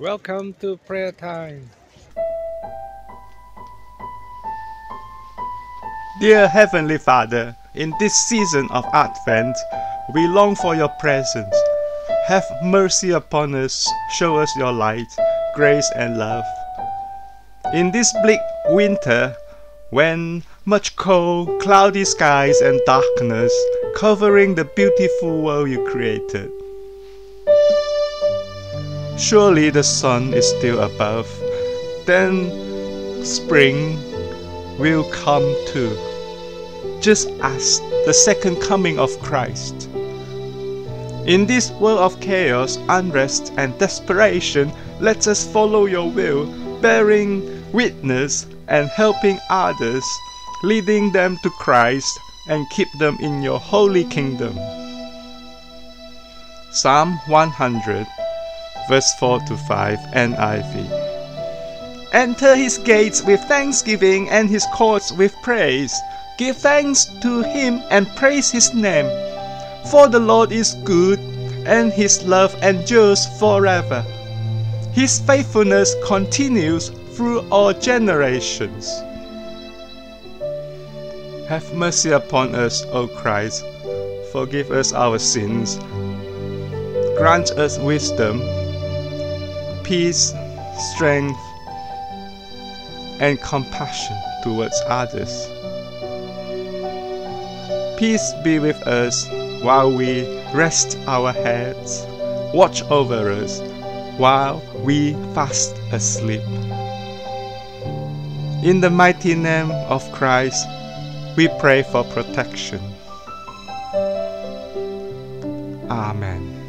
Welcome to prayer time. Dear Heavenly Father, in this season of Advent, we long for your presence. Have mercy upon us, show us your light, grace, and love. In this bleak winter, when much cold, cloudy skies and darkness covering the beautiful world you created, surely the sun is still above, then spring will come too, just as the second coming of Christ. In this world of chaos, unrest, and desperation, let us follow your will, bearing witness and helping others, leading them to Christ and keep them in your holy kingdom. Psalm 100, verse 4 to 5 NIV. Enter his gates with thanksgiving and his courts with praise. Give thanks to him and praise his name. For the Lord is good, and his love endures forever. His faithfulness continues through all generations. Have mercy upon us, O Christ. Forgive us our sins. Grant us wisdom, peace, strength, and compassion towards others. Peace be with us while we rest our heads. Watch over us while we fast asleep. In the mighty name of Christ, we pray for protection. Amen.